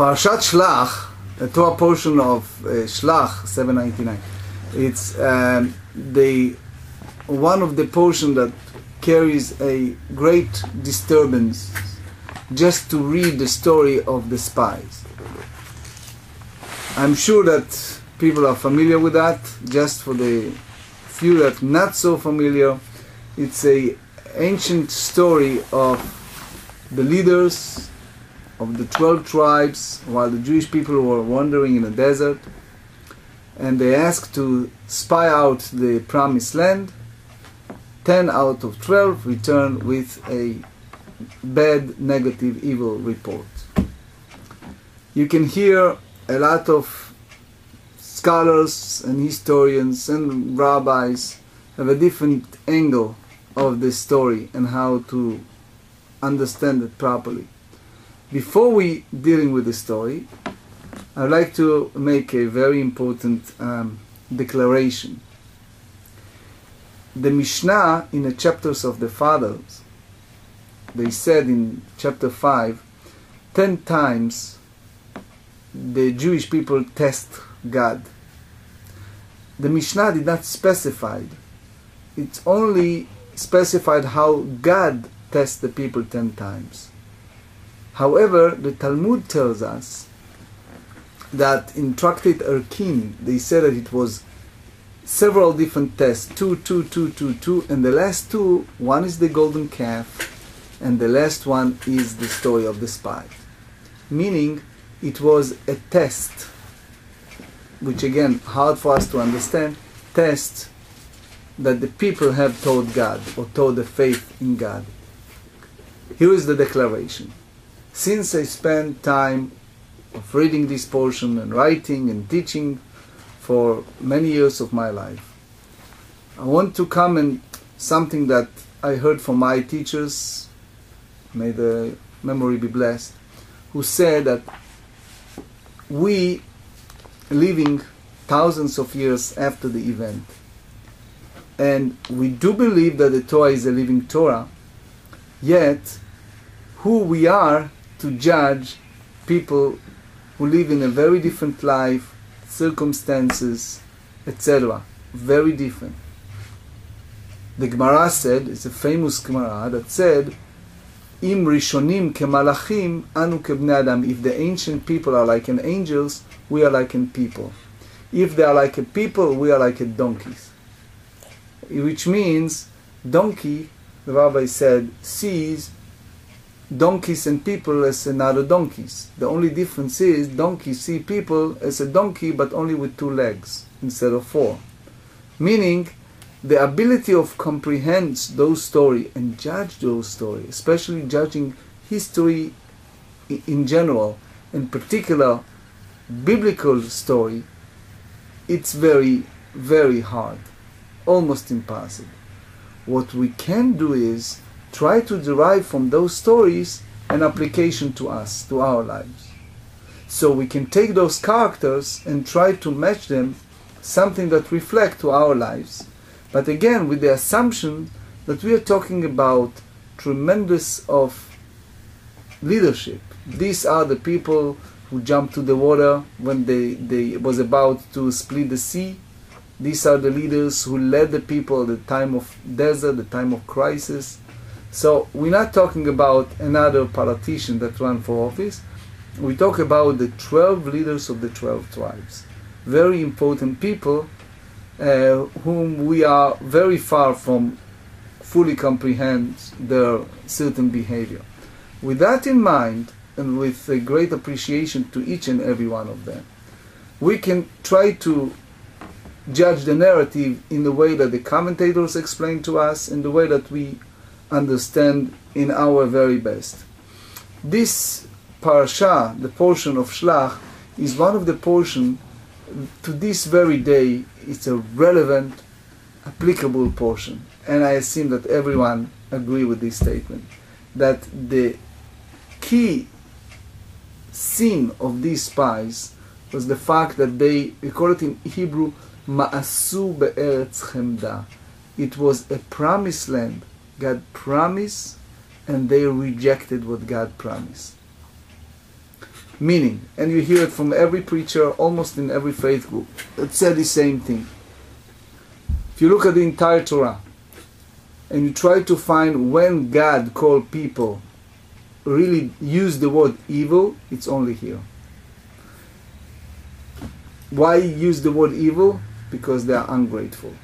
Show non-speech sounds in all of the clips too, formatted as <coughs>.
Parashat Shlach, the Torah portion of uh, Shlach 799. It's um, the one of the portion that carries a great disturbance just to read the story of the spies. I'm sure that people are familiar with that. Just for the few that not so familiar, it's a ancient story of the leaders of the 12 tribes while the Jewish people were wandering in the desert and they asked to spy out the promised land. 10 out of 12 returned with a bad negative evil report. You can hear a lot of scholars and historians and rabbis have a different angle of this story and how to understand it properly before we dealing with the story, I'd like to make a very important um, declaration. The Mishnah in the chapters of the Fathers, they said in chapter 5, ten times the Jewish people test God. The Mishnah did not specify. It only specified how God tests the people ten times. However, the Talmud tells us that in Tractate Erkin, they said that it was several different tests, two, two, two, two, two, and the last two, one is the golden calf, and the last one is the story of the spy. Meaning, it was a test, which again, hard for us to understand, test that the people have toward God, or toward the faith in God. Here is the declaration since I spent time of reading this portion and writing and teaching for many years of my life, I want to comment something that I heard from my teachers, may the memory be blessed, who said that we living thousands of years after the event, and we do believe that the Torah is a living Torah, yet who we are to judge people who live in a very different life, circumstances, etc. Very different. The Gemara said, it's a famous Gemara that said, Im rishonim kemalachim anu kebnei adam. If the ancient people are like an angels, we are like an people. If they are like a people, we are like a donkeys. Which means, donkey, the rabbi said, sees donkeys and people as another donkeys. The only difference is donkeys see people as a donkey but only with two legs instead of four. Meaning the ability of comprehend those stories and judge those stories, especially judging history in general, in particular biblical story, it's very, very hard, almost impossible. What we can do is try to derive from those stories an application to us, to our lives. So we can take those characters and try to match them something that reflect to our lives. But again, with the assumption that we are talking about tremendous of leadership. These are the people who jumped to the water when they, they was about to split the sea. These are the leaders who led the people at the time of desert, the time of crisis. So we're not talking about another politician that ran for office. We talk about the 12 leaders of the 12 tribes. Very important people uh, whom we are very far from fully comprehend their certain behavior. With that in mind, and with a great appreciation to each and every one of them, we can try to judge the narrative in the way that the commentators explain to us, in the way that we understand in our very best. This parsha, the portion of Shlach, is one of the portion to this very day. It's a relevant, applicable portion, and I assume that everyone agree with this statement that the key sin of these spies was the fact that they, we call it in Hebrew, ma'asu be'eretz chemda. It was a promised land God promised, and they rejected what God promised. Meaning, and you hear it from every preacher, almost in every faith group, that said the same thing. If you look at the entire Torah, and you try to find when God called people really use the word evil, it's only here. Why use the word evil? Because they are ungrateful.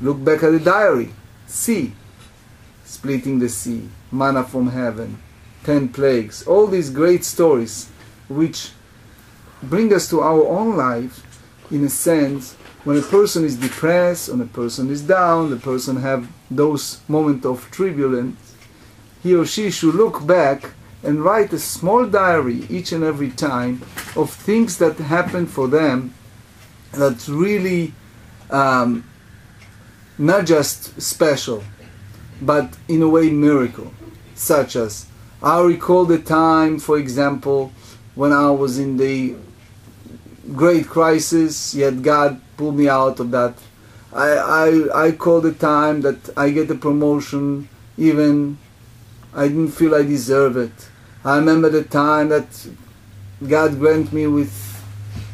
Look back at the diary. Sea, splitting the sea, manna from heaven, ten plagues, all these great stories which bring us to our own life in a sense when a person is depressed when a person is down the person have those moments of turbulence he or she should look back and write a small diary each and every time of things that happened for them that's really um, not just special but in a way miracle such as I recall the time for example when I was in the great crisis yet God pulled me out of that I, I, I call the time that I get a promotion even I didn't feel I deserve it. I remember the time that God grant me with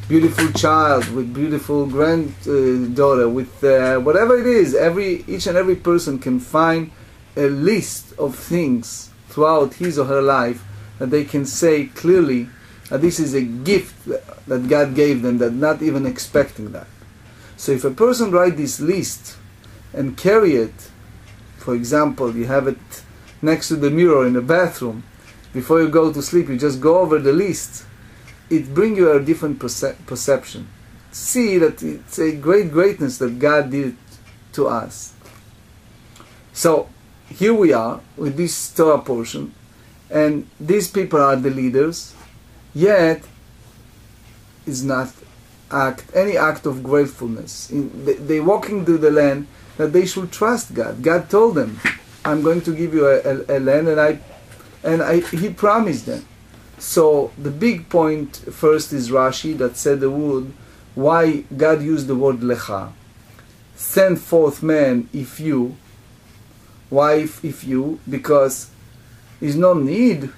beautiful child, with beautiful granddaughter, with uh, whatever it is. Every each and every person can find a list of things throughout his or her life that they can say clearly that this is a gift that God gave them, that not even expecting that. So if a person write this list and carry it, for example, you have it next to the mirror in the bathroom, before you go to sleep, you just go over the list. It brings you a different perce- perception. See that it's a great greatness that God did to us. So here we are with this Torah portion, and these people are the leaders, yet is not act any act of gratefulness. In, they, walking through the land that they should trust God. God told them, I'm going to give you a, a, a land, and I, and I, he promised them. So the big point first is Rashi that said the word why God used the word lecha. Send forth man if you. Why if, if you? Because there's no need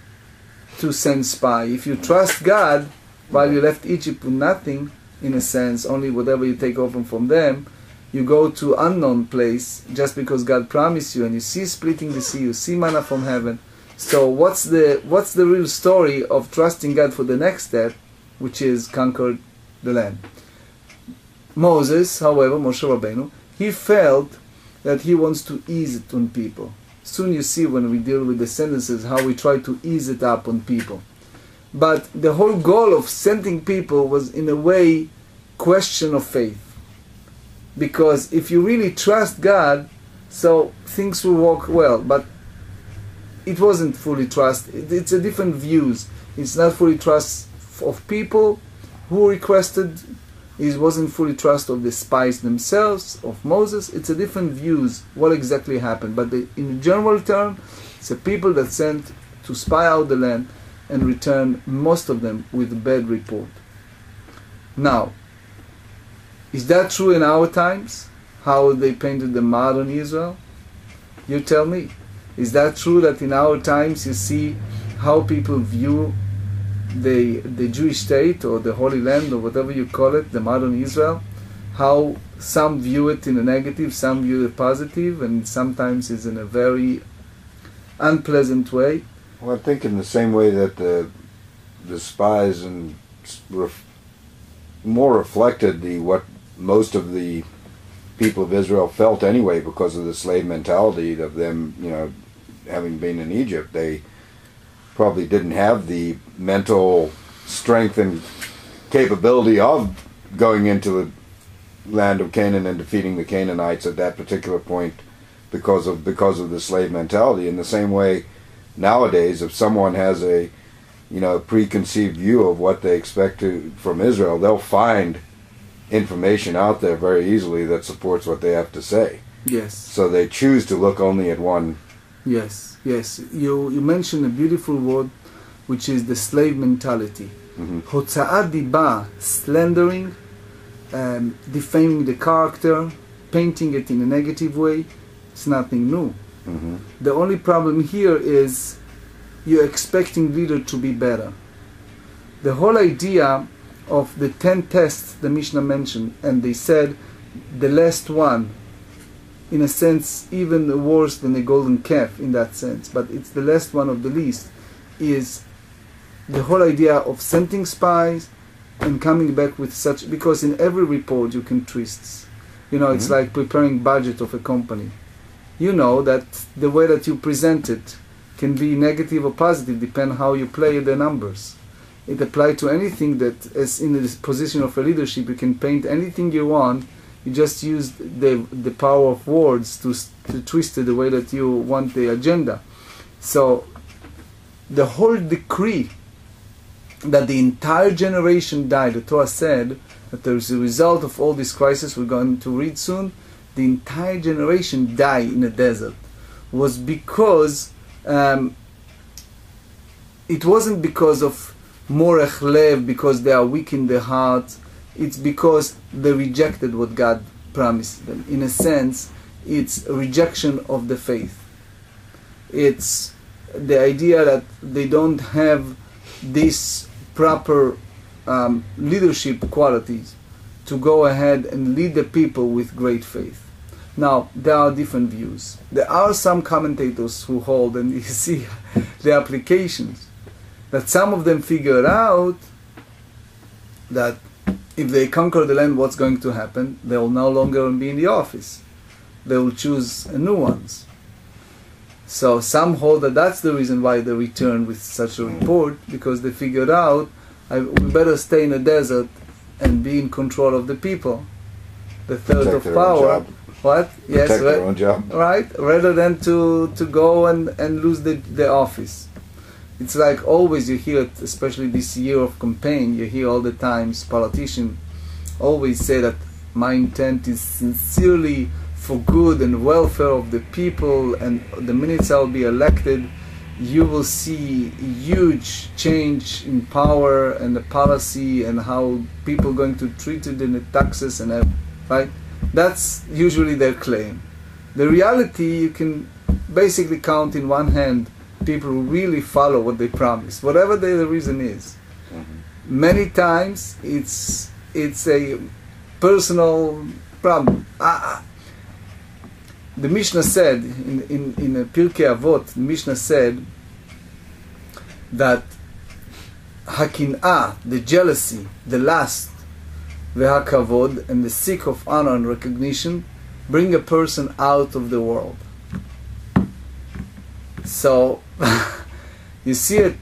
to send spy. If you trust God, while you left Egypt with nothing, in a sense, only whatever you take over from them, you go to unknown place just because God promised you, and you see splitting the sea, you see manna from heaven. So what's the what's the real story of trusting God for the next step, which is conquer the land? Moses, however, Moshe Rabbeinu, he felt that he wants to ease it on people. Soon you see when we deal with the sentences how we try to ease it up on people. But the whole goal of sending people was in a way question of faith because if you really trust God, so things will work well. But it wasn't fully trust. It's a different views. It's not fully trust of people who requested. It wasn't fully trust of the spies themselves, of Moses. It's a different views what exactly happened. But the, in general term, it's a people that sent to spy out the land and return most of them with bad report. Now, is that true in our times? How they painted the modern Israel? You tell me. Is that true that in our times you see how people view the the Jewish state or the Holy Land or whatever you call it, the modern Israel? How some view it in a negative, some view it positive, and sometimes is in a very unpleasant way. Well, I think in the same way that the the spies and ref, more reflected the what most of the people of Israel felt anyway because of the slave mentality of them, you know, having been in Egypt. They probably didn't have the mental strength and capability of going into the land of Canaan and defeating the Canaanites at that particular point because of because of the slave mentality. In the same way, nowadays, if someone has a you know preconceived view of what they expect to from Israel, they'll find information out there very easily that supports what they have to say. Yes. So they choose to look only at one. Yes, yes. You you mentioned a beautiful word, which is the slave mentality. Hotza'at diba, slandering, um, defaming the character, painting it in a negative way. It's nothing new. Mm-hmm. The only problem here is you're expecting leader to be better. The whole idea of the ten tests the Mishnah mentioned, and they said the last one, in a sense, even worse than the golden calf in that sense, but it's the last one of the least, is the whole idea of sending spies and coming back with such because in every report you can twist. You know, it's Mhm. like preparing budget of a company. You know that the way that you present it can be negative or positive, depend how you play the numbers. It applies to anything that, as in the position of a leadership, you can paint anything you want. You just use the the power of words to to twist it the way that you want the agenda. So, the whole decree that the entire generation died. The Torah said that there is a result of all this crisis we're going to read soon. The entire generation died in the desert was because um, it wasn't because of morech lev because they are weak in the heart. It's because they rejected what God promised them. In a sense, it's rejection of the faith. It's the idea that they don't have this proper um, leadership qualities to go ahead and lead the people with great faith. Now, there are different views. There are some commentators who hold, and <laughs> you see the applications, that some of them figured out that if they conquer the land, what's going to happen? They will no longer be in the office. They will choose new ones. So some hold that that's the reason why they returned with such a report because they figured out I, we better stay in the desert and be in control of the people. The third Protect of power. job. What? Yes, Protect own job. right? Rather than to, to go and, and lose the, the office. It's like always you hear it, especially this year of campaign, you hear all the times politicians always say that my intent is sincerely for good and welfare of the people and the minutes I'll be elected you will see huge change in power and the policy and how people going to treat it in the taxes and ev- right? That's usually their claim. The reality you can basically count in one hand people really follow what they promise whatever the, the reason is. Many times it's it's a personal problem. Ah, the Mishnah said in in in Pirkei Avot the Mishnah said that hakin'ah the jealousy the lust v'hakavod and the seek of honor and recognition bring a person out of the world so <laughs> you see it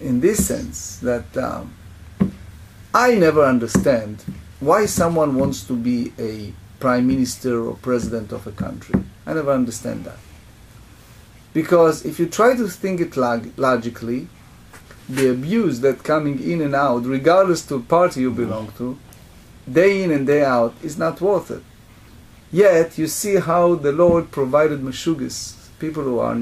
in this sense that um, I never understand why someone wants to be a prime minister or president of a country. I never understand that. Because if you try to think it log- logically, the abuse that coming in and out, regardless to party you belong to, day in and day out, is not worth it. Yet you see how the Lord provided Meshugas, people who are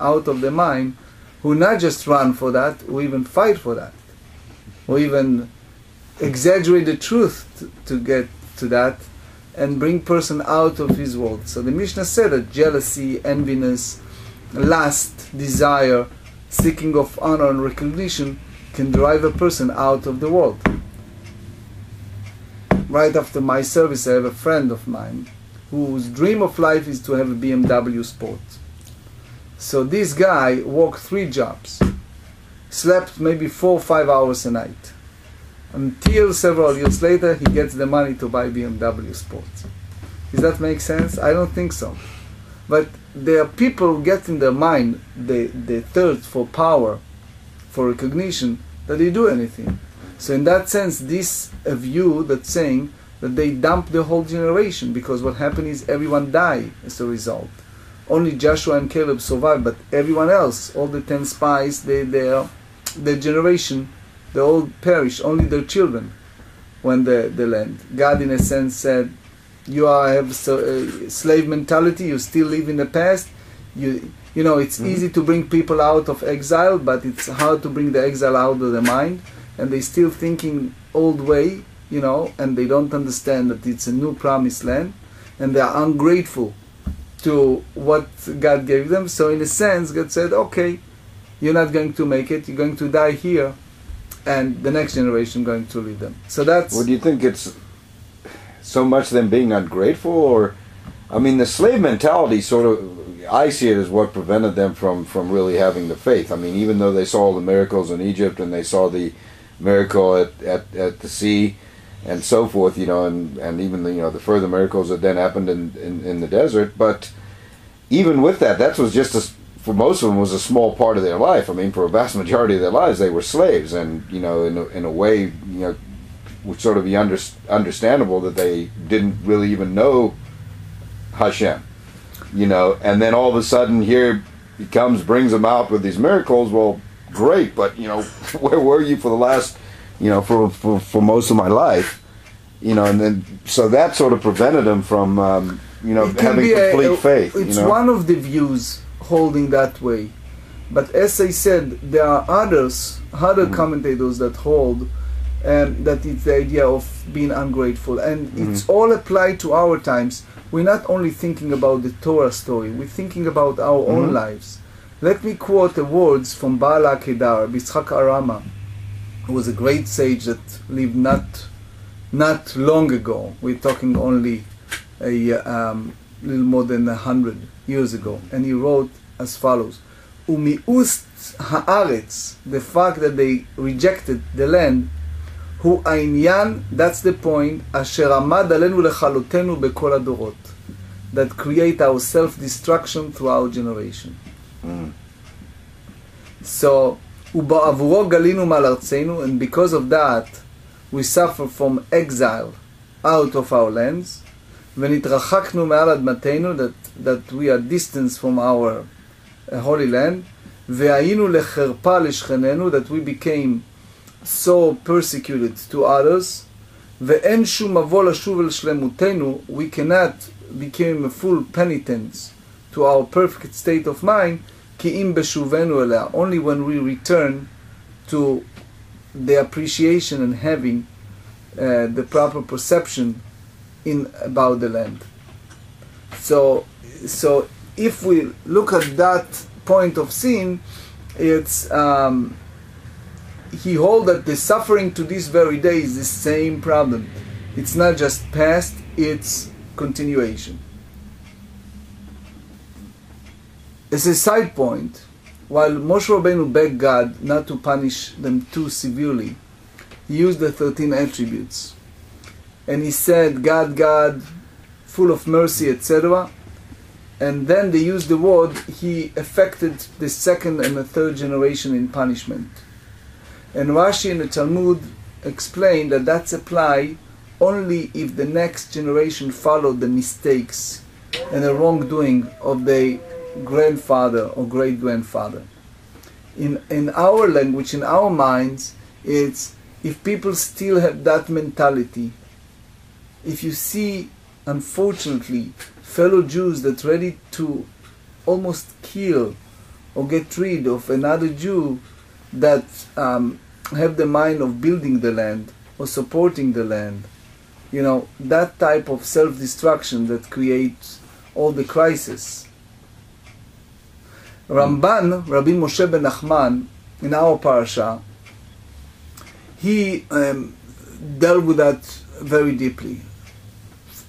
out of their mind, who not just run for that, who even fight for that, who even exaggerate the truth to, to get to that and bring person out of his world. So the Mishnah said that jealousy, enviness, lust, desire, seeking of honor and recognition can drive a person out of the world. Right after my service, I have a friend of mine whose dream of life is to have a BMW Sport. So this guy worked three jobs, slept maybe four or five hours a night until several years later he gets the money to buy BMW Sports. Does that make sense? I don't think so. But there are people who get in their mind the, the thirst for power, for recognition, that they do anything. So in that sense, this a view that's saying that they dump the whole generation because what happened is everyone died as a result. Only Joshua and Caleb survived, but everyone else, all the ten spies, they, their, their generation, they all perished. Only their children went the, the land. God, in a sense, said, "You are have so, uh, slave mentality. You still live in the past. You, you know, it's Mhm. easy to bring people out of exile, but it's hard to bring the exile out of the mind. And they still thinking old way, you know, and they don't understand that it's a new promised land, and they are ungrateful to what God gave them. So, in a sense, God said, "Okay." you're not going to make it. You're going to die here, and the next generation going to lead them. So that's. Well, do you think it's so much them being ungrateful, or I mean, the slave mentality sort of. I see it as what prevented them from, from really having the faith. I mean, even though they saw all the miracles in Egypt and they saw the miracle at, at, at the sea and so forth, you know, and, and even the, you know the further miracles that then happened in, in, in the desert. But even with that, that was just a, for most of them was a small part of their life. I mean, for a vast majority of their lives, they were slaves, and you know, in a, in a way, you know, would sort of be under, understandable that they didn't really even know Hashem, you know, and then all of a sudden here he comes, brings them out with these miracles. Well, great, but you know, <laughs> where were you for the last, you know, for for, for most of my life, you know, and then so that sort of prevented them from, um, you know, having complete a- faith. It's you know? one of the views holding that way. But as I said, there are others, other Mhm. commentators that hold um, that it's the idea of being ungrateful. And it's all applied to our times. We're not only thinking about the Torah story, we're thinking about our own Mhm. lives. Let me quote the words from Baal HaAkeidah, Bitzchak Arama, was a great sage that lived not not long ago. We're talking only a um, little more than a hundred years ago, and he wrote as follows: "Umiust haaretz, the fact that they rejected the land, hu ainyan. That's the point. Asher amad alenu lechalotenu bekol adorot, that create our self-destruction through our generation." Mm. So ובעבורו גלינו מעל ארצנו, and because of that, we suffer from exile out of our lands, ונתרחקנו מעל אדמתנו, that, that we are distanced from our uh, holy land, והיינו לחרפה לשכנינו, that we became so persecuted to others, ואין שום מבוא לשוב אל שלמותנו, we cannot become a full penitence to our perfect state of mind, only when we return to the appreciation and having uh, the proper perception in about the land. So, so if we look at that point of sin, it's um, he hold that the suffering to this very day is the same problem. It's not just past; it's continuation. As a side point, while Moshe Rabbeinu begged God not to punish them too severely, he used the 13 attributes. And he said, God, God, full of mercy, etc. And then they used the word, he affected the second and the third generation in punishment. And Rashi in the Talmud explained that that's apply only if the next generation followed the mistakes and the wrongdoing of the grandfather or great grandfather. In in our language, in our minds, it's if people still have that mentality, if you see, unfortunately, fellow Jews that ready to almost kill or get rid of another Jew that um, have the mind of building the land or supporting the land, you know, that type of self-destruction that creates all the crisis. Ramban, Rabbi Moshe ben Nachman, in our parasha, he um, dealt with that very deeply.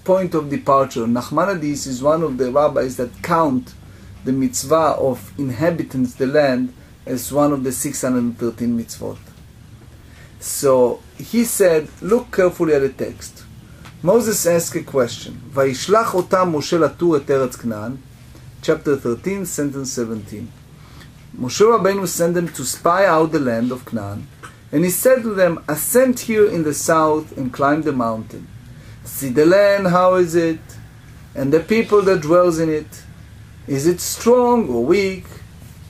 Point of departure. Nachmanides is one of the rabbis that count the mitzvah of inhabitants the land as one of the 613 mitzvot. So he said, look carefully at the text. Moses asked a question. Vayishlach otam Moshe latu et eretz chapter 13, sentence 17. Moshe Rabbeinu sent them to spy out the land of Canaan, and he said to them, Ascend here in the south and climb the mountain. See the land, how is it? And the people that dwells in it. Is it strong or weak?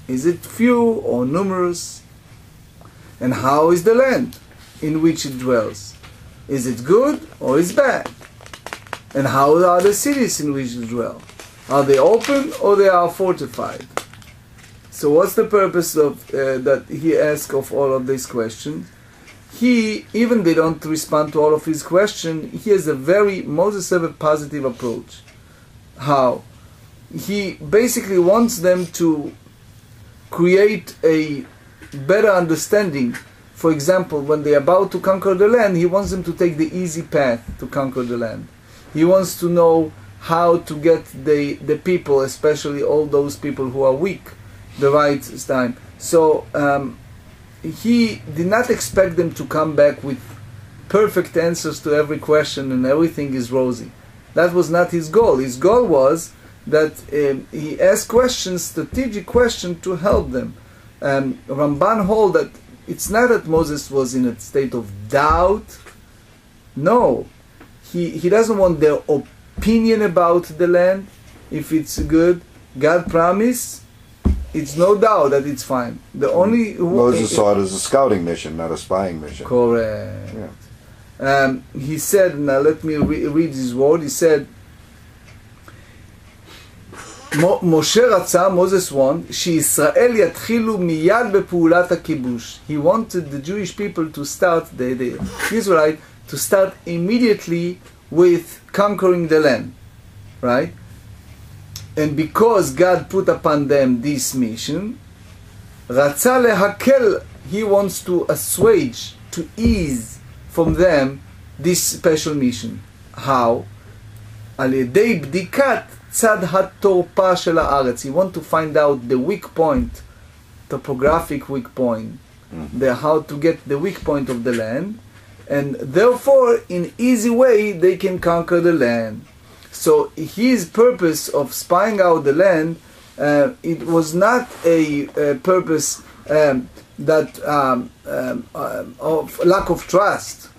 Is it few or numerous? And how is the land in which it dwells? Is it good or is bad? And how are the cities in which it dwell? Are they open or they are fortified? So what's the purpose of uh, that he asked of all of these questions? He, even they don't respond to all of his questions, he has a very, Moses have a positive approach. How? He basically wants them to create a better understanding. For example, when they're about to conquer the land, he wants them to take the easy path to conquer the land. He wants to know how to get the, the people, especially all those people who are weak, the right time. So um, he did not expect them to come back with perfect answers to every question and everything is rosy. That was not his goal. His goal was that um, he asked questions, strategic questions to help them. Um, Ramban hold that it's not that Moses was in a state of doubt. No, he, he doesn't want their opinion about the land, if it's good. God promised, it's no doubt that it's fine. The only Moses saw it as a scouting mission, not a spying mission. Correct. Yeah. Um, he said, now let me re- read his word. He said, "Mo- משה רצה, Moses want, שישראל יתחילו מיד בפעולת הכיבוש. He wanted the Jewish people to start, the, the Israelite, to start immediately with conquering the land. Right? And because God put upon them this mission, רצה להקל, he wants to assuage, to ease from them this special mission. How? על ידי בדיקת צד התורפה של הארץ. He want to find out the weak point, topographic weak point, the how to get the weak point of the land, and therefore in easy way they can conquer the land. So his purpose of spying out the land, uh, it was not a, uh purpose um, that um, um, um, of lack of trust.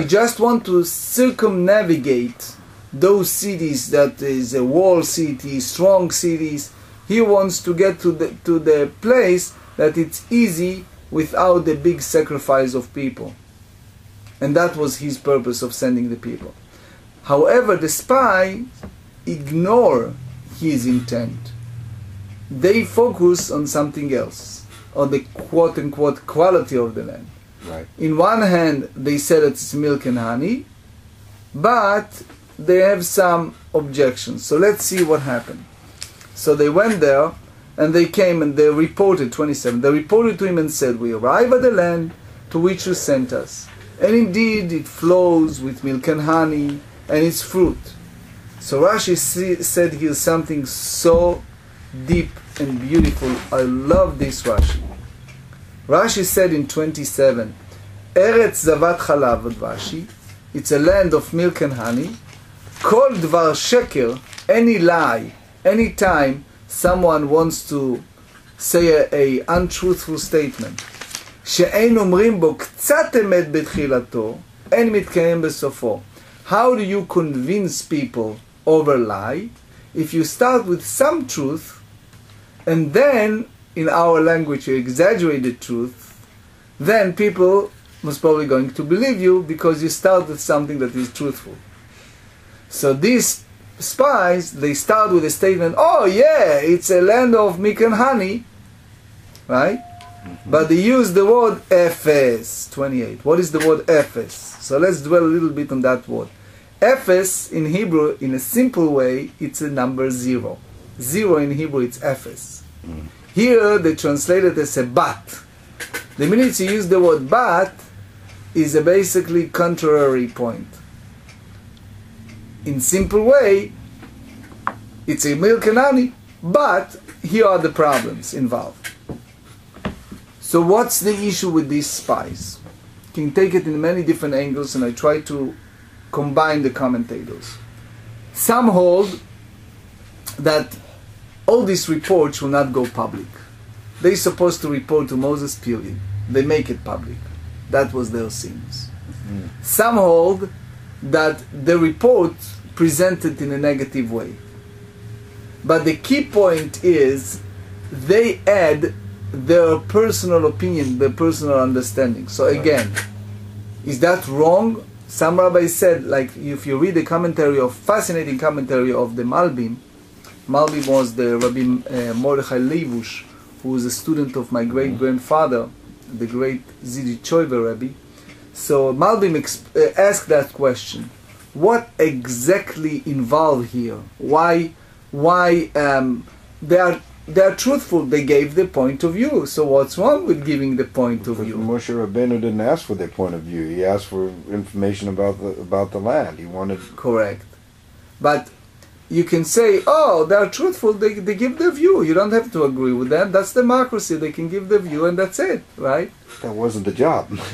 He just want to circumnavigate those cities that is a wall city, strong cities. He wants to get to the to the place that it's easy without the big sacrifice of people. And that was his purpose of sending the people. However, the spy ignore his intent. They focus on something else, on the quote unquote quality of the land Right. in one hand they said it's milk and honey, but they have some objections. So let's see what happened. So they went there and they came and they reported 27. They reported to him and said, "We arrive at the land to which you sent us, and indeed it flows with milk and honey and its fruit." So Rashi see, said here something so deep and beautiful. I love this Rashi. Rashi said in 27, Eretz Zavat Chalav Rashi, it's a land of milk and honey. Kol Dvar Sheker, any lie, any time someone wants to say a, a untruthful statement, שאין אומרים בו קצת אמת בתחילתו, אין מתקיים בסופו. How do you convince people over lie? If you start with some truth, and then in our language you exaggerate the truth, then people most probably going to believe you because you start with something that is truthful. So these spies, they start with a statement, oh yeah, it's a land of milk and honey, right? Mm-hmm. But they use the word Ephes, 28. What is the word Ephes? So let's dwell a little bit on that word. Ephes in Hebrew, in a simple way, it's a number zero. Zero in Hebrew, it's Ephes. Mm-hmm. Here they translate it as a bat. The minute you use the word bat, is a basically contrary point. In simple way, it's a milk and honey, but here are the problems involved. So what's the issue with these spies? You can take it in many different angles, and I try to combine the commentators. Some hold that all these reports will not go public. They're supposed to report to Moses, period. They make it public. That was their sins. Hmm. Some hold that the report presented in a negative way. But the key point is they add their personal opinion, their personal understanding. So again, is that wrong? Some rabbis said, like if you read the commentary of fascinating commentary of the Malbim, Malbim was the Rabbi uh, Mordechai Leibush, who was a student of my great grandfather, the great Zidichover Rabbi. So Malbim exp- uh, asked that question: What exactly involved here? Why? Why um, they are truthful. They gave the point of view. So what's wrong with giving the point of Because view? Moshe Rabbeinu didn't ask for their point of view. He asked for information about the about the land. He wanted Correct. But you can say, oh, they're truthful. They, they give their view. You don't have to agree with them. That's democracy. They can give their view, and that's it, right? that wasn't the job. <laughs>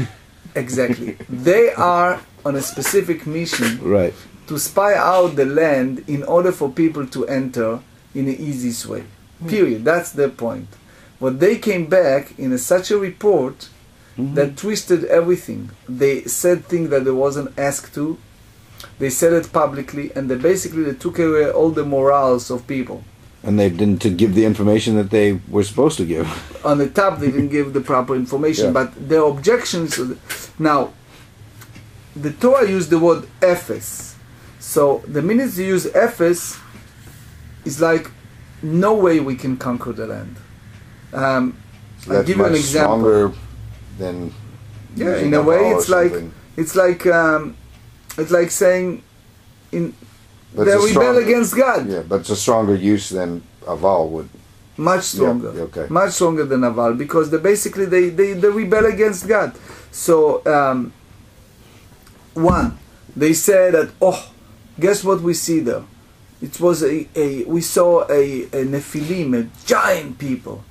Exactly. they are on a specific mission right. to spy out the land in order for people to enter in the easiest way. Period. That's their point. But they came back in a, such a report mm-hmm. that twisted everything. They said things that they wasn't asked to. They said it publicly, and they basically they took away all the morals of people. And they didn't to give the information that they were supposed to give. <laughs> On the top, they didn't give the proper information, Yeah. but their objections. Now, the Torah used the word Ephes. So the minute you use Ephes, it's like no way we can conquer the land. Um, I'll That's give you an example. stronger than Yeah, in a way, it's like it's like um, it's like saying in But they rebel against God. Yeah, but it's a stronger use than Aval would. much stronger Yeah, okay. much stronger than Aval because they basically they, they, they rebel against God so um, one they say that oh guess what we see there it was a, a we saw a, a Nephilim a giant people.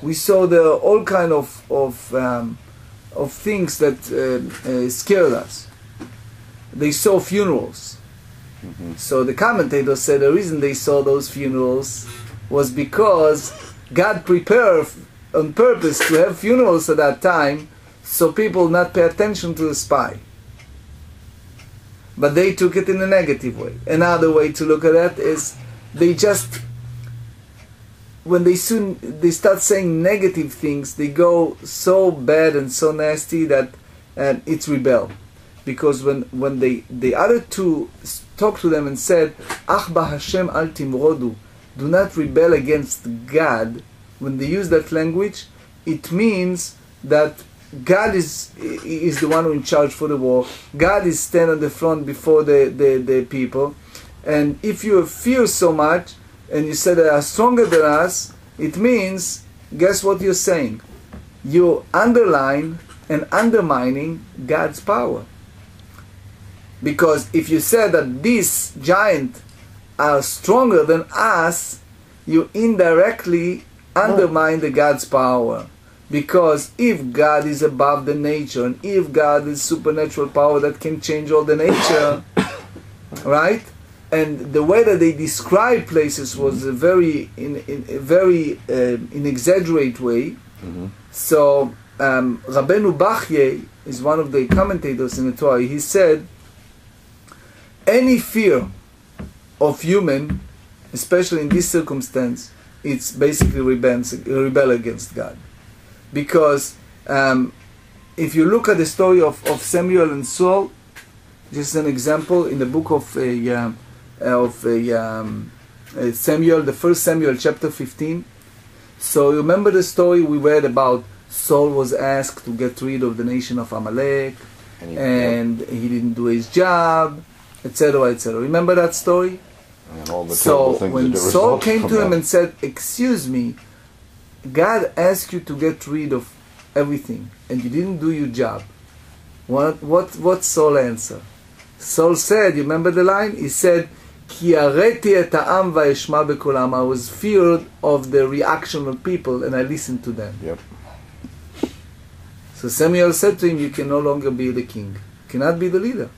We saw the all kind of of um, of things that uh, uh, scared us. They saw funerals. So the commentator said the reason they saw those funerals was because God prepared on purpose to have funerals at that time so people not pay attention to the spy. But they took it in a negative way. Another way to look at that is they just when they soon they start saying negative things, they go so bad and so nasty that and it's rebel. Because when, when they the other two talked to them and said, Ach ba Hashem al timrodu, do not rebel against God, when they use that language, it means that God is is the one who in charge for the war. God is stand on the front before the, the, the people. And if you fear so much and you say they are stronger than us, it means guess what you're saying? You underline and undermining God's power. Because if you say that these giant are stronger than us, you indirectly undermine the God's power. Because if God is above the nature, and if God is supernatural power that can change all the nature, <coughs> right? And the way that they describe places was a very, in, in a very, uh, in exaggerate way. So um, Rabbeinu Bachye is one of the commentators in the Torah. He said, any fear of human, especially in this circumstance, it's basically rebel, rebel against God. Because um, if you look at the story of, of Samuel and Saul, just an example in the book of uh, um, of uh, um, uh, Samuel, the first Samuel, chapter 15. So you remember the story we read about Saul was asked to get rid of the nation of Amalek, And he, and he didn't do his job, etc., etc. Remember that story? and all the So when Saul came to him that. and said, "Excuse me, God asked you to get rid of everything and you didn't do your job, what, what, what Saul answer? Saul said, you remember the line? He said, areti bekolam. I was feared of the reaction of people and I listened to them. Yep. So Samuel said to him, you can no longer be the king. You cannot be the leader.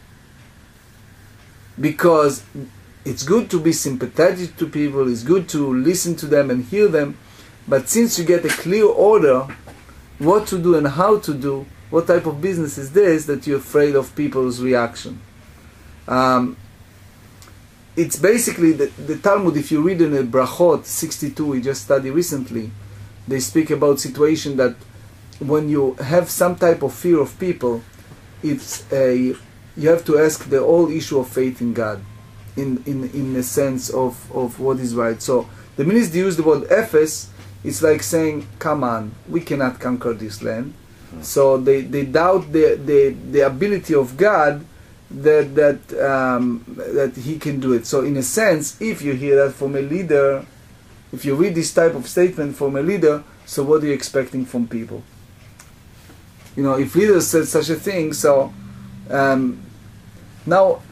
Because it's good to be sympathetic to people, it's good to listen to them and hear them, but since you get a clear order what to do and how to do, what type of business is this that you're afraid of people's reaction? Um, it's basically the, the Talmud, if you read in the Brachot 62, we just studied recently, they speak about situation that when you have some type of fear of people, it's a you have to ask the whole issue of faith in God, in in in the sense of of what is right. So the minute used the word Ephes, it's like saying, "Come on, we cannot conquer this land." So they, they doubt the, the the ability of God that that um, that He can do it. So in a sense, if you hear that from a leader, if you read this type of statement from a leader, so what are you expecting from people? You know, if leaders said such a thing, so um, now,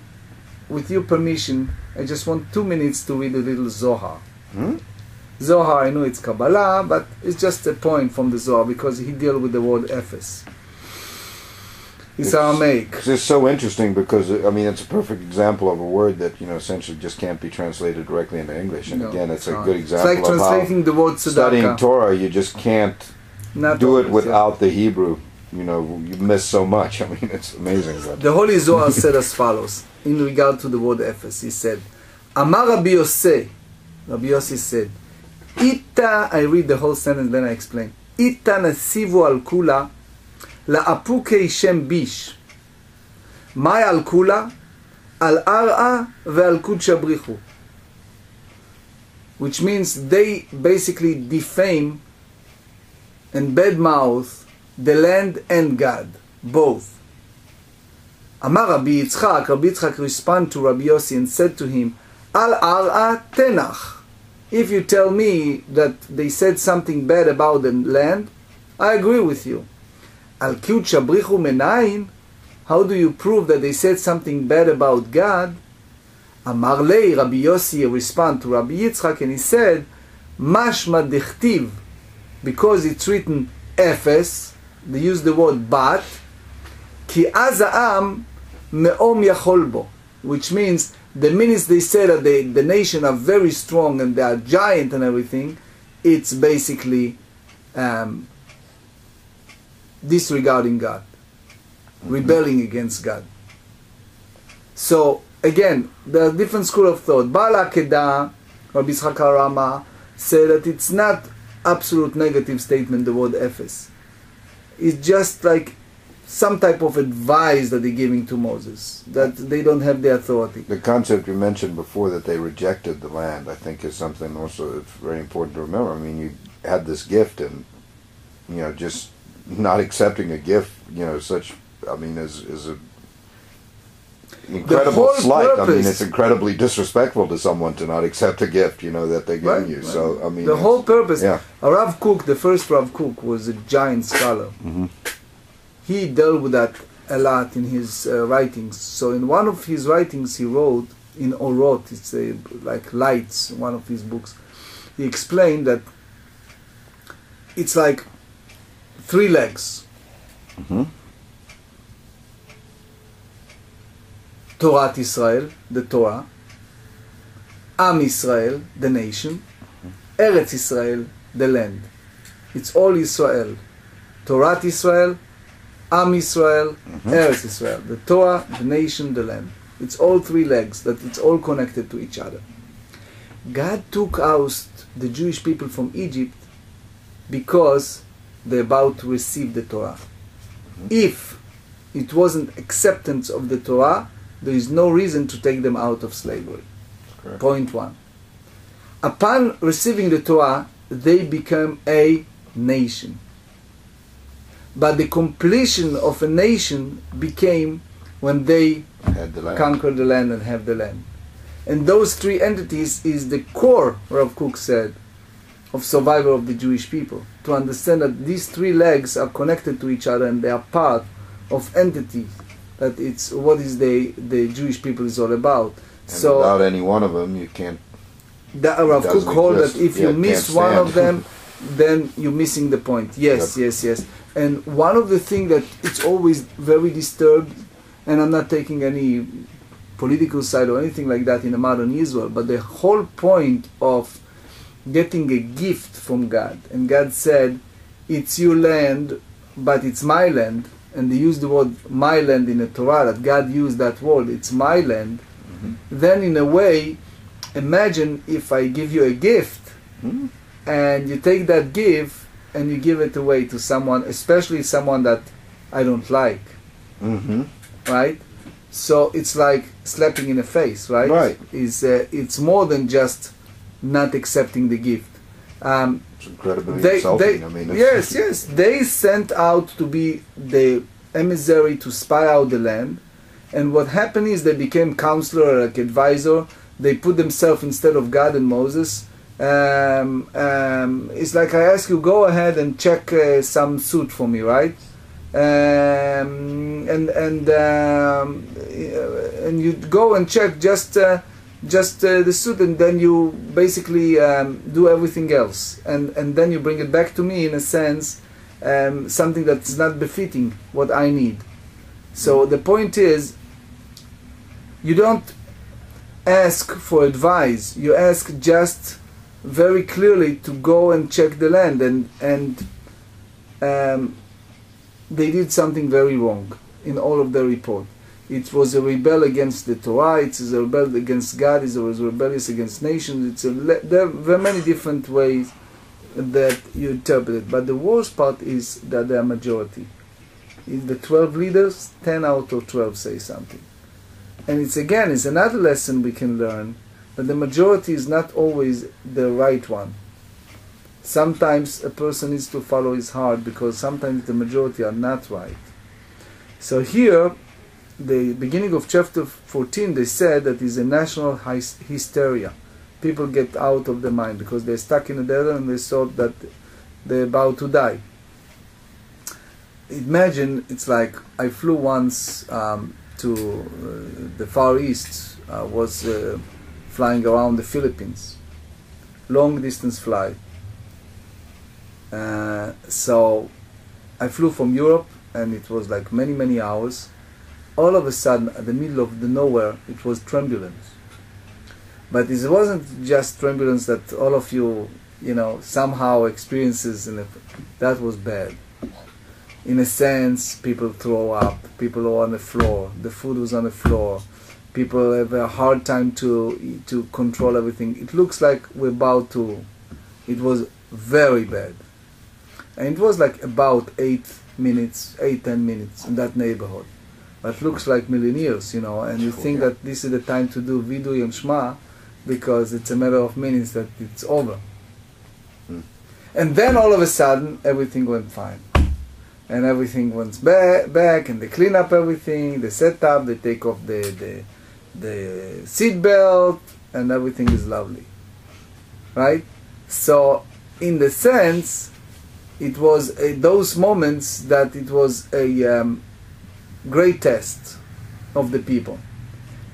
with your permission, I just want two minutes to read a little Zohar. Hmm? Zohar, I know it's Kabbalah, but it's just a point from the Zohar because he deal with the word Ephes. It's, It's- Aramaic. It's so interesting because I mean it's a perfect example of a word that you know essentially just can't be translated directly into English. And No, again, it's a not. good example It's like of how translating the word studying. Torah you just can't Not do it always, yeah. without the Hebrew. You know, you miss so much. <laughs> I mean, it's amazing. But The Holy Zohar said as follows in regard to the word Ephes. He said, Amar Rabbi Yossi, Rabbi Yossi said, Ita, I read the whole sentence, then I explain. Ita nasivu al kula la'apukei shem bish. Mai al kula al ar'a ve'al kudsha brichu. Which means they basically defame and badmouth the land and God, both. Amar Rabbi Yitzchak, Rabbi Yitzchak responded to Rabbi Yossi and said to him, Al ar'a tenach. If you tell me that they said something bad about the land, I agree with you. Al shabrichu menayin. How do you prove that they said something bad about God? Amar lei, Rabbi Yossi responded to Rabbi Yitzchak and he said, Mashma dichtiv, because it's written Ephes, they use the word bat, ki az ha'am me'om yachol bo, which means the minute they say that they, the nation are very strong and they are giant and everything, it's basically um, disregarding God, rebelling against God. So again, there are different school of thought. Baal HaAkeidah, Rabbi Yitzchak Arama, say that it's not absolute negative statement, the word Ephes. It's just like some type of advice that they're giving to Moses, that they don't have the authority. the concept you mentioned before that they rejected the land, I think, is something also that's very important to remember. I mean, you had this gift, and you know, just not accepting a gift, you know, such. I mean, is is a incredible slight. I mean, it's incredibly disrespectful to someone to not accept a gift, you know, that they give Right, you. right. So, I mean, the whole purpose. yeah. Rav Kook, the first Rav Kook, was a giant scholar. Mhm. He dealt with that a lot in his uh, writings. So in one of his writings, he wrote in Orot, it's a, like lights, one of his books. He explained that it's like three legs. Mhm. Torah Israel, the Torah, Am Israel, the nation, Eretz Israel, the land. It's all Israel. Torah Israel, Am Israel, mm-hmm. Eretz Israel. The Torah, the nation, the land. It's all three legs, that it's all connected to each other. God took out the Jewish people from Egypt because they're about to receive the Torah. Mm-hmm. If it wasn't acceptance of the Torah, there is no reason to take them out of slavery. Point One. Upon receiving the Torah, they become a nation. But the completion of a nation became when they had the conquer the land and have the land. And those three entities is the core, Rav Kook said, of survival of the Jewish people. To understand that these three legs are connected to each other and they are part of entities. That it's what is the the Jewish people is all about. and so without any one of them, you can't. the Rav doesn't hold that if you Yeah, it miss one of them, then you're missing the point. <laughs> Yes, yes, yes. And one of the things that it's always very disturbed, and I'm not taking any political side or anything like that in the modern Israel, but the whole point of getting a gift from God, and God said, "It's your land, but it's my land." And they use the word "my land" in the Torah. That God used that word. It's my land. Then, in a way, imagine if I give you a gift Hmm? and you take that gift and you give it away to someone, especially someone that I don't like, Mm-hmm. right? So it's like slapping in the face, right? Right. Is uh, it's more than just not accepting the gift. Um, It's incredibly they, insulting. they, I mean, yes, <laughs> yes, they sent out to be the emissary to spy out the land, and what happened is they became counselor, like advisor. They put themselves instead of God and Moses Um, um, it's like I ask you, go ahead and check uh, some suit for me, right? Um, and and um, uh, and you go and check just uh, just uh, the suit, and then you basically um, do everything else, and and then you bring it back to me in a sense, um, something that's not befitting what I need. So the point is, you don't ask for advice. You ask just very clearly to go and check the land, and and um, they did something very wrong in all of their report. It was a rebel against the Torah. It is a rebel against God. It was rebellious against nations. It's a le- there are many different ways that you interpret it. But the worst part is that they are majority. In the 12 leaders, 10 out of 12 say something. And it's again, it's another lesson we can learn that the majority is not always the right one. Sometimes a person needs to follow his heart because sometimes the majority are not right. So here, the beginning of chapter 14, they said that is a national hysteria. People get out of their mind because they're stuck in a desert and they thought that they're about to die. Imagine it's like I flew once um, to uh, the Far East, uh, was uh, flying around the Philippines, long distance flight. Uh, so I flew from Europe and it was like many, many hours. All of a sudden, at the middle of the nowhere, it was turbulence. But it wasn't just turbulence that all of you, you know, somehow experiences. In that was bad. In a sense, people throw up. People are on the floor. The food was on the floor. People have a hard time to to control everything. It looks like we're about to. It was very bad and it was like about eight minutes, eight ten minutes in that neighborhood. But looks like million years, you know, and you think that this is the time to do Vidu Yom Shema because it's a matter of minutes that it's over. Hmm. And then all of a sudden, everything went fine. And everything went ba- back, and they clean up everything, they set up, they take off the, the, the seat belt, and everything is lovely. Right? So, in the sense, it was those moments that it was a um, great test of the people.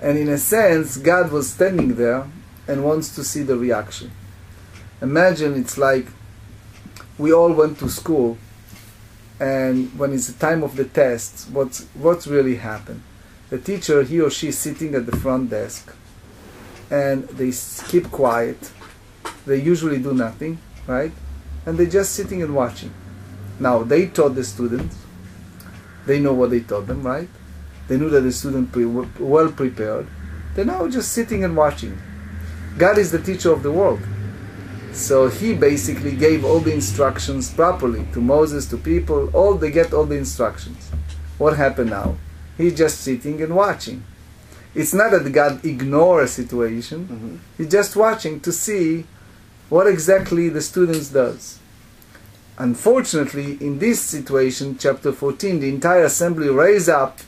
And in a sense, God was standing there and wants to see the reaction. Imagine it's like we all went to school, and when it's the time of the test, what's, what's really happened? The teacher, he or she, is sitting at the front desk, and they keep quiet. They usually do nothing, right? and they're just sitting and watching. Now, they taught the students, they know what they taught them, right? They knew that the students were well prepared. They're now just sitting and watching. God is the teacher of the world. So he basically gave all the instructions properly to Moses, to people, all they get all the instructions. What happened now? He's just sitting and watching. It's not that God ignore a situation. Mm-hmm. He's just watching to see what exactly the students does. Unfortunately, in this situation, chapter 14, the entire assembly raised up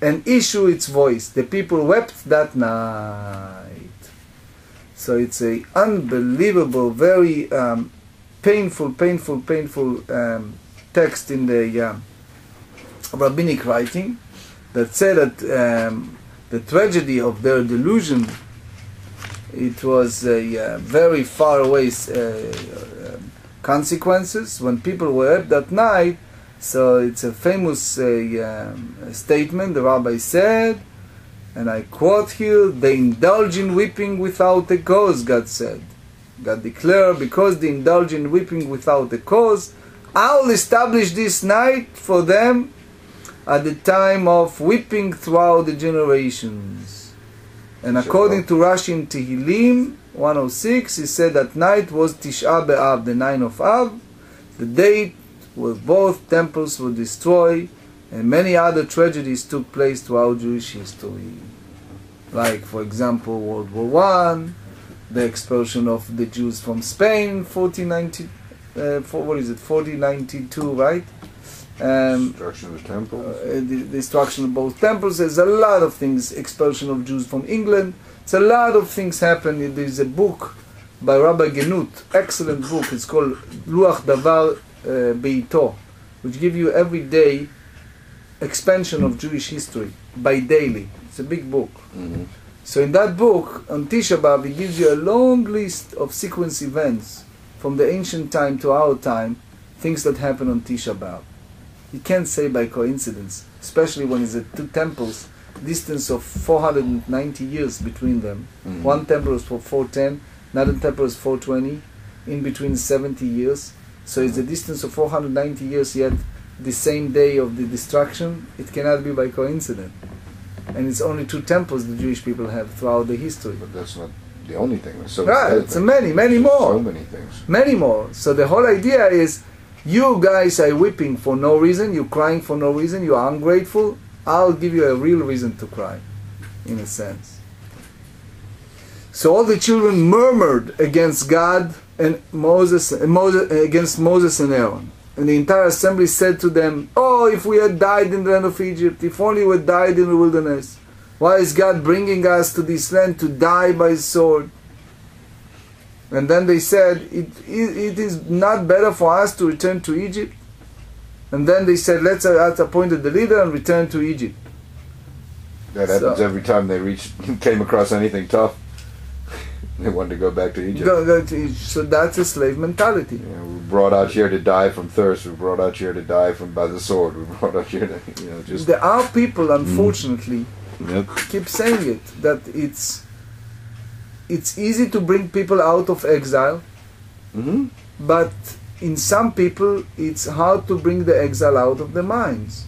and issue its voice. The people wept that night. So it's a unbelievable, very um, painful, painful, painful um, text in the uh, rabbinic writing that said that um, the tragedy of their delusion it was a uh, very far away uh, consequences when people were up that night. So it's a famous uh, um, statement the rabbi said, and I quote here: "They indulge in weeping without a cause." God said. God declared, because they indulge in weeping without a cause, I'll establish this night for them at the time of weeping throughout the generations. And according to Rashi in Tehillim 106, he said that night was Tisha B'Av, the nine of Av, the date where both temples were destroyed, and many other tragedies took place throughout Jewish history. Like, for example, World War One, the expulsion of the Jews from Spain, 1490, uh, for, what is it, 1492, right? Um, destruction of the temples. Uh, the, destruction of both temples. There's a lot of things. Expulsion of Jews from England. It's a lot of things happen. There's a book by Rabbi Genut, excellent book. It's called Luach Davar uh, Beito, which give you every day expansion of Jewish history by daily. It's a big book. Mhm. So in that book, on Tisha B'Av, it gives you a long list of sequence events from the ancient time to our time, things that happen on Tisha B'Av. You can't say by coincidence, especially when it's at two temples, distance of 490 years between them. Mhm. One temple is for 410, another temple is 420, in between 70 years. So it's a distance of 490 years, yet the same day of the destruction. It cannot be by coincidence. And it's only two temples the Jewish people have throughout the history. But that's not the only thing. So Right, it's many, many more. So many things. Many more. So the whole idea is you guys are weeping for no reason, you're crying for no reason, you are ungrateful. I'll give you a real reason to cry, in a sense. So all the children murmured against God and Moses, and Moses against Moses and Aaron. And the entire assembly said to them, Oh, if we had died in the land of Egypt, if only we had died in the wilderness. Why is God bringing us to this land to die by sword? And then they said, it, it, it is not better for us to return to Egypt. And then they said, let's, uh, appoint the leader and return to Egypt. That happens So- every time they reached, <laughs> came across anything tough. <laughs> they wanted to go back to Egypt. Go- go to Egypt. So that's a slave mentality. You know, we brought out here to die from thirst. We brought out here to die from by the sword. We <laughs> brought out here to, you know, just. There are people, unfortunately, Yep. keep saying it, that it's it's easy to bring people out of exile, hmm but in some people it's hard to bring the exile out of their minds.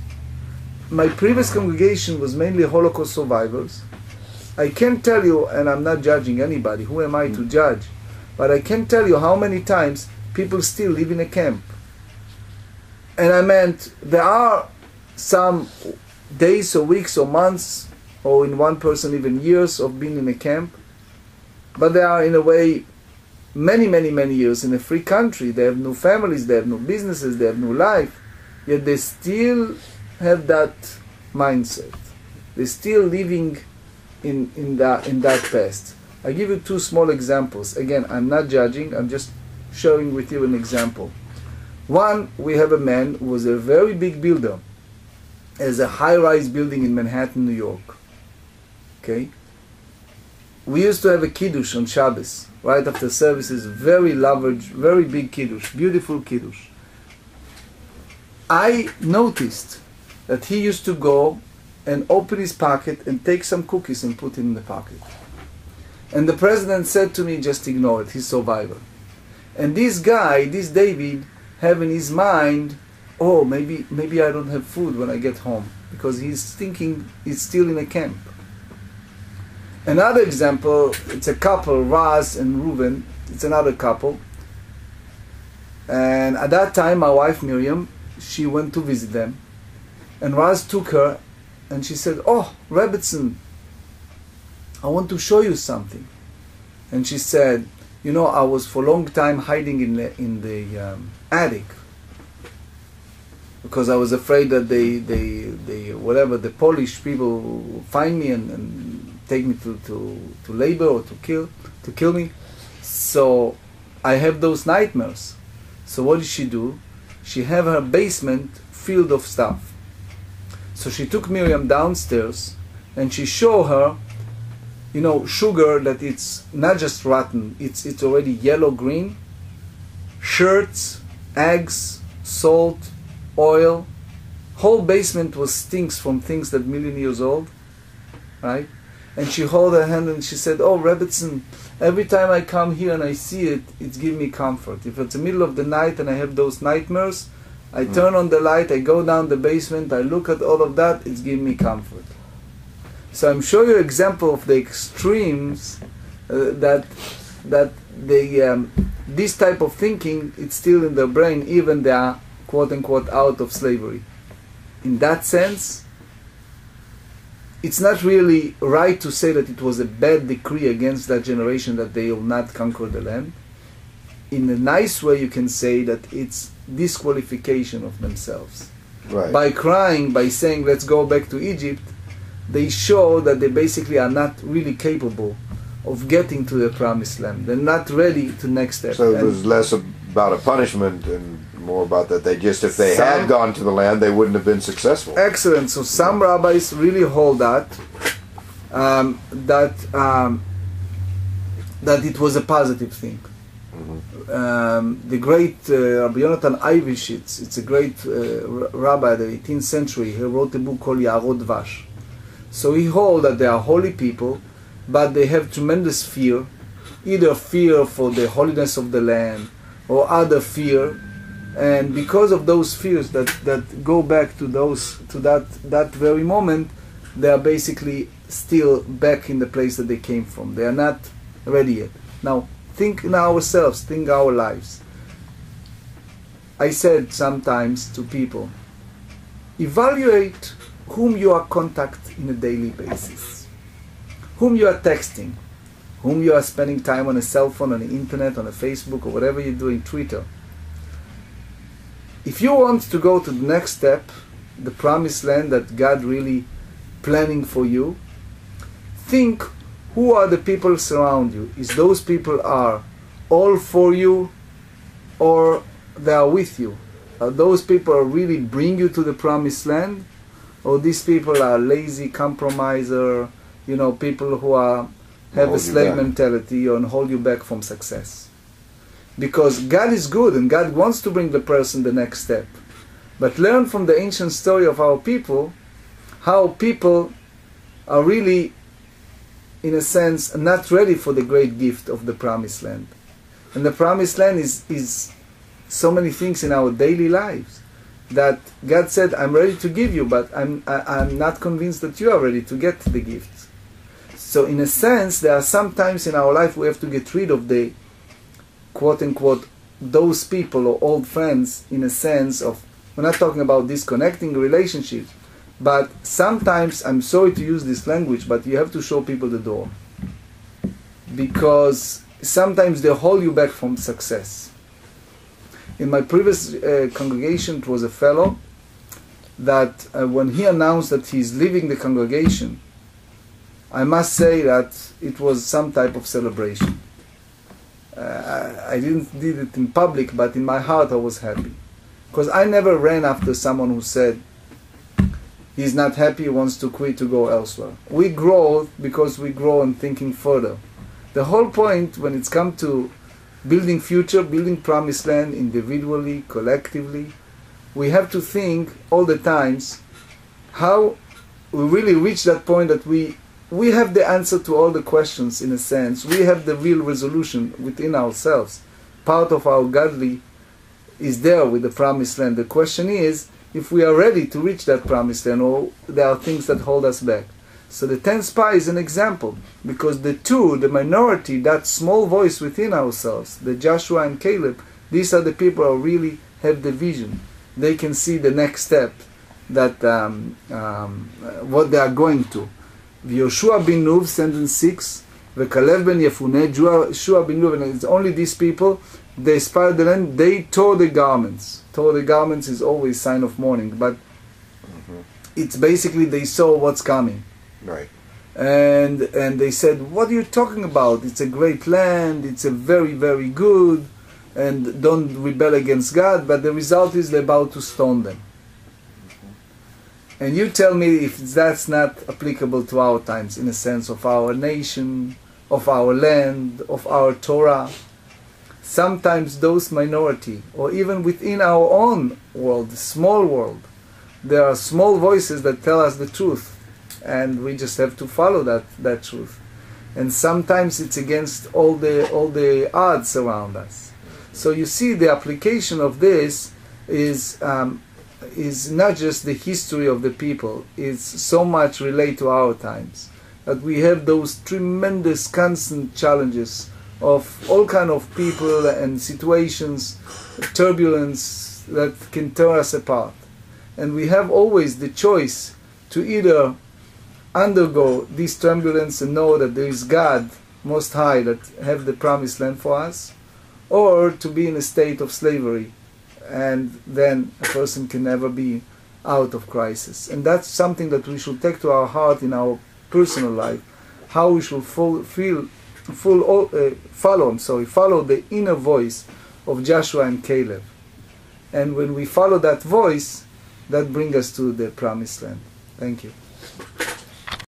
My previous congregation was mainly Holocaust survivors. I can tell you, and I'm not judging anybody, who am I to judge? But I can tell you how many times people still live in a camp. And I meant there are some days or weeks or months, or in one person even years of being in a camp, but they are in a way many, many, many years in a free country. They have no families, they have no businesses, they have no life, yet they still have that mindset. They're still living in, in, that, in that past. I give you two small examples. Again, I'm not judging, I'm just showing with you an example. One, we have a man who was a very big builder, has a high rise building in Manhattan, New York. Okay? We used to have a kiddush on Shabbos, right after services, very large, very big kiddush, beautiful kiddush. I noticed that he used to go and open his pocket and take some cookies and put it in the pocket. And the president said to me, just ignore it, he's survivor. And this guy, this David, have in his mind, oh, maybe, maybe I don't have food when I get home, because he's thinking he's still in a camp. Another example, it's a couple, Raz and Reuben. It's another couple. And at that time, my wife Miriam, she went to visit them. And Raz took her and she said, Oh, Rebbetzin, I want to show you something. And she said, You know, I was for a long time hiding in the, in the um, attic because I was afraid that they, they, they whatever, the Polish people find me and, and take me to, to, to labor or to kill, to kill me. So I have those nightmares. So what did she do? She have her basement filled of stuff. So she took Miriam downstairs and she show her, you know, sugar that it's not just rotten, it's it's already yellow green. Shirts, eggs, salt, oil. Whole basement was stinks from things that million years old, right? And she held her hand and she said, "Oh, Rebbetzin, every time I come here and I see it, it's give me comfort. If it's the middle of the night and I have those nightmares, I Mm. turn on the light, I go down the basement, I look at all of that, it's giving me comfort." So I'm showing you example of the extremes uh, that that the um, this type of thinking it's still in their brain, even they are quote unquote out of slavery. In that sense, it's not really right to say that it was a bad decree against that generation that they will not conquer the land. In a nice way, you can say that it's disqualification of themselves. Right. By crying, by saying, let's go back to Egypt, they show that they basically are not really capable of getting to the promised land. They're not ready to next step. So it was less about a punishment and more about that they just, if they Some- had gone to the land, they wouldn't have been successful. Excellent. So some rabbis really hold that um, that um, that it was a positive thing. Um, the great uh, Rabbi Yonatan Eybeschutz, it's a great uh, rabbi of the 18th century. He wrote a book called Yaarot Devash. So he hold that they are holy people, but they have tremendous fear, either fear for the holiness of the land or other fear and because of those fears that, that go back to those to that that very moment they are basically still back in the place that they came from. They are not ready yet. Now think in ourselves think our lives. I said sometimes to people evaluate whom you are contact in a daily basis. Whom you are texting. Whom you are spending time on a cell phone on the internet on a facebook or whatever you're doing twitter if you want to go to the next step, the promised land that God really planning for you, think who are the people surround you. Is those people are all for you or they are with you? Are those people really bring you to the promised land? Or these people are lazy compromiser, you know, people who are have a Hold slave mentality and hold you back from success because God is good and God wants to bring the person the next step. But learn from the ancient story of our people how people are really, in a sense, not ready for the great gift of the promised land. And the promised land is, is so many things in our daily lives that God said, I'm ready to give you, but I'm, I, I'm not convinced that you are ready to get the gift. So, in a sense, there are some times in our life we have to get rid of the quote unquote those people or old friends in a sense of we're not talking about disconnecting relationships but sometimes i'm sorry to use this language but you have to show people the door. Because sometimes they hold you back from success. In my previous uh, congregation it was a fellow that uh, when he announced that he's leaving the congregation i must say that it was some type of celebration uh, I didn't did it in public, but in my heart I was happy, because I never ran after someone who said he's not happy, wants to quit to go elsewhere. We grow because we grow and thinking further. The whole point when it's come to building future, building promised land individually, collectively, we have to think all the times how we really reach that point that we we have the answer to all the questions in a sense. We have the real resolution within ourselves. Part of our godly is there with the promised land. The question is if we are ready to reach that promised land or there are things that hold us back. So the ten spy is an example because the two, the minority, that small voice within ourselves, the Joshua and Caleb, these are the people who really have the vision. They can see the next step that um, um, what they are going to. Yoshua bin Nuv, sentence 6, Kalev ben Yefune, Yeshua bin Nuv, and it's only these people, they spied the land, they tore the garments. Tore the garments is always sign of mourning, but mm-hmm. it's basically they saw what's coming. Right. And and they said, What are you talking about? It's a great land, it's a very, very good, and don't rebel against God, but the result is they're about to stone them. And you tell me if that's not applicable to our times in a sense of our nation, of our land, of our Torah. Sometimes those minority, or even within our own world, small world, there are small voices that tell us the truth, and we just have to follow that, that truth. And sometimes it's against all the all the odds around us. So you see, the application of this is um, is not just the history of the people, it's so much relate to our times. That we have those tremendous constant challenges of all kind of people and situations, turbulence that can tear us apart. And we have always the choice to either undergo this turbulence and know that there is God most high that have the promised land for us, or to be in a state of slavery and then a person can never be out of crisis. And that's something that we should take to our heart in our personal life, how we should full, feel, full, uh, follow, I'm sorry, follow the inner voice of Joshua and Caleb. And when we follow that voice, that brings us to the promised land. Thank you.